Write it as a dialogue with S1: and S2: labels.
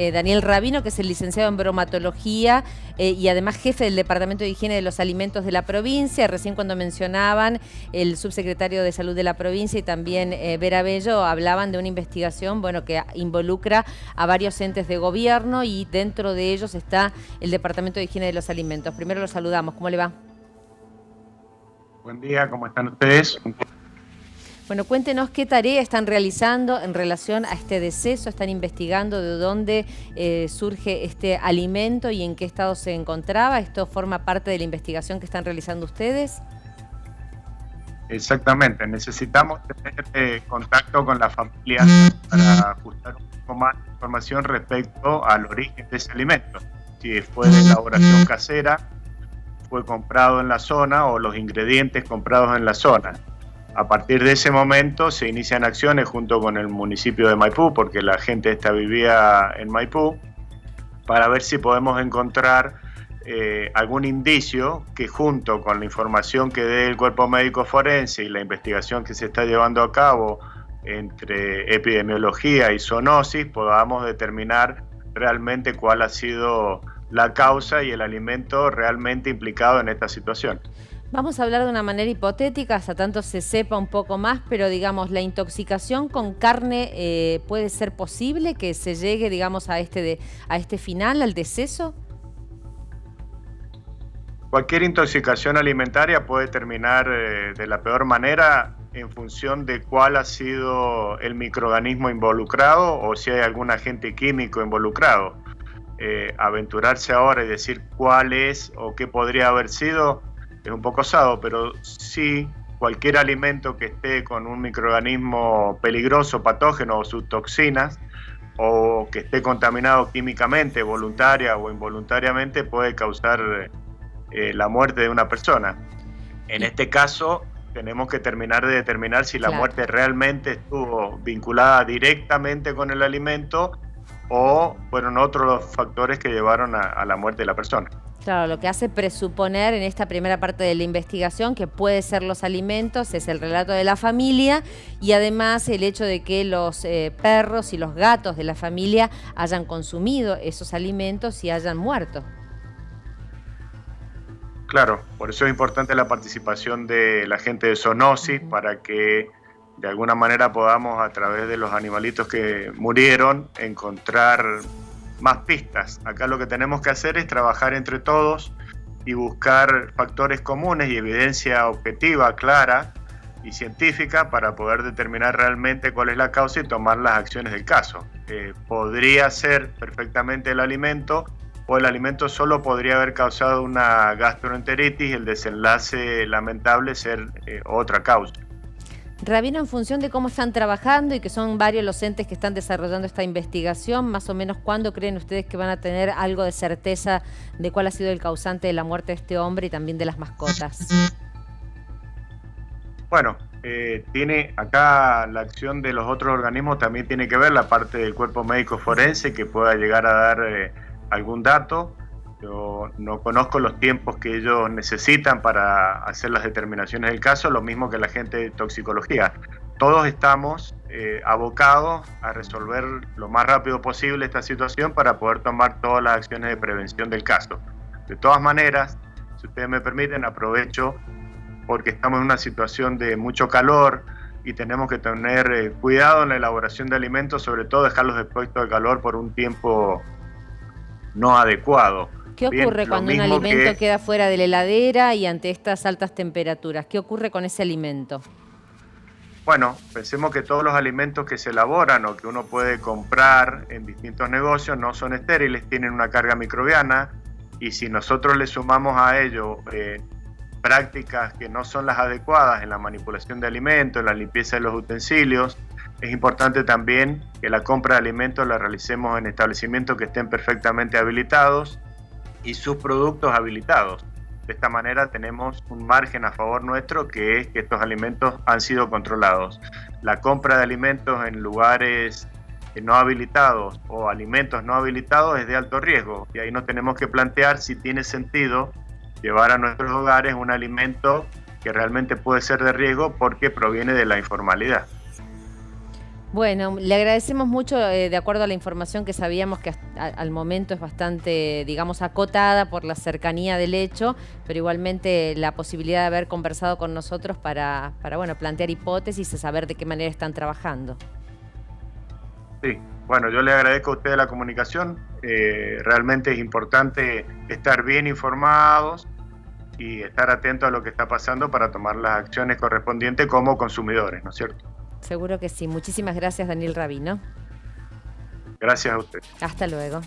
S1: Eh, Daniel Rabino, que es el licenciado en bromatología eh, y además jefe del Departamento de Higiene de los Alimentos de la provincia. Recién cuando mencionaban el subsecretario de Salud de la provincia y también eh, Vera Bello, hablaban de una investigación bueno, que involucra a varios entes de gobierno y dentro de ellos está el Departamento de Higiene de los Alimentos. Primero los saludamos, ¿cómo le va?
S2: Buen día, ¿cómo están ustedes?
S1: Bueno, cuéntenos qué tarea están realizando en relación a este deceso, están investigando de dónde eh, surge este alimento y en qué estado se encontraba. ¿Esto forma parte de la investigación que están realizando ustedes?
S2: Exactamente, necesitamos tener eh, contacto con la familia para ajustar un poco más información respecto al origen de ese alimento. Si fue de elaboración casera, fue comprado en la zona o los ingredientes comprados en la zona a partir de ese momento se inician acciones junto con el municipio de Maipú, porque la gente esta vivía en Maipú, para ver si podemos encontrar eh, algún indicio que junto con la información que dé el cuerpo médico forense y la investigación que se está llevando a cabo entre epidemiología y zoonosis, podamos determinar realmente cuál ha sido la causa y el alimento realmente implicado en esta situación.
S1: Vamos a hablar de una manera hipotética, hasta tanto se sepa un poco más, pero digamos, ¿la intoxicación con carne eh, puede ser posible que se llegue, digamos, a este, de, a este final, al deceso?
S2: Cualquier intoxicación alimentaria puede terminar eh, de la peor manera en función de cuál ha sido el microorganismo involucrado o si hay algún agente químico involucrado. Eh, aventurarse ahora y decir cuál es o qué podría haber sido es un poco osado, pero sí cualquier alimento que esté con un microorganismo peligroso, patógeno o sus toxinas, o que esté contaminado químicamente, voluntaria o involuntariamente, puede causar eh, la muerte de una persona. En este caso, tenemos que terminar de determinar si la muerte realmente estuvo vinculada directamente con el alimento o fueron otros factores que llevaron a la muerte de la persona.
S1: Claro, lo que hace presuponer en esta primera parte de la investigación que puede ser los alimentos es el relato de la familia y además el hecho de que los eh, perros y los gatos de la familia hayan consumido esos alimentos y hayan muerto.
S2: Claro, por eso es importante la participación de la gente de Zoonosis para que de alguna manera podamos a través de los animalitos que murieron encontrar más pistas. Acá lo que tenemos que hacer es trabajar entre todos y buscar factores comunes y evidencia objetiva, clara y científica para poder determinar realmente cuál es la causa y tomar las acciones del caso. Eh, podría ser perfectamente el alimento o el alimento solo podría haber causado una gastroenteritis y el desenlace lamentable ser eh, otra causa.
S1: Rabino, en función de cómo están trabajando y que son varios los entes que están desarrollando esta investigación, más o menos cuándo creen ustedes que van a tener algo de certeza de cuál ha sido el causante de la muerte de este hombre y también de las mascotas.
S2: Bueno, eh, tiene acá la acción de los otros organismos también tiene que ver la parte del cuerpo médico forense que pueda llegar a dar eh, algún dato. Yo no conozco los tiempos que ellos necesitan para hacer las determinaciones del caso, lo mismo que la gente de toxicología. Todos estamos eh, abocados a resolver lo más rápido posible esta situación para poder tomar todas las acciones de prevención del caso. De todas maneras, si ustedes me permiten, aprovecho porque estamos en una situación de mucho calor y tenemos que tener eh, cuidado en la elaboración de alimentos, sobre todo dejarlos expuestos al calor por un tiempo no adecuado.
S1: ¿Qué ocurre cuando un alimento queda fuera de la heladera y ante estas altas temperaturas? ¿Qué ocurre con ese alimento?
S2: Bueno, pensemos que todos los alimentos que se elaboran o que uno puede comprar en distintos negocios no son estériles, tienen una carga microbiana y si nosotros le sumamos a ello eh, prácticas que no son las adecuadas en la manipulación de alimentos, en la limpieza de los utensilios, es importante también que la compra de alimentos la realicemos en establecimientos que estén perfectamente habilitados y sus productos habilitados. De esta manera tenemos un margen a favor nuestro que es que estos alimentos han sido controlados. La compra de alimentos en lugares no habilitados o alimentos no habilitados es de alto riesgo y ahí nos tenemos que plantear si tiene sentido llevar a nuestros hogares un alimento que realmente puede ser de riesgo porque proviene de la informalidad.
S1: Bueno, le agradecemos mucho, eh, de acuerdo a la información que sabíamos que al momento es bastante, digamos, acotada por la cercanía del hecho, pero igualmente la posibilidad de haber conversado con nosotros para, para bueno, plantear hipótesis y saber de qué manera están trabajando.
S2: Sí, bueno, yo le agradezco a usted la comunicación. Eh, realmente es importante estar bien informados y estar atentos a lo que está pasando para tomar las acciones correspondientes como consumidores, ¿no es cierto?
S1: Seguro que sí. Muchísimas gracias, Daniel Rabino.
S2: Gracias a usted.
S1: Hasta luego.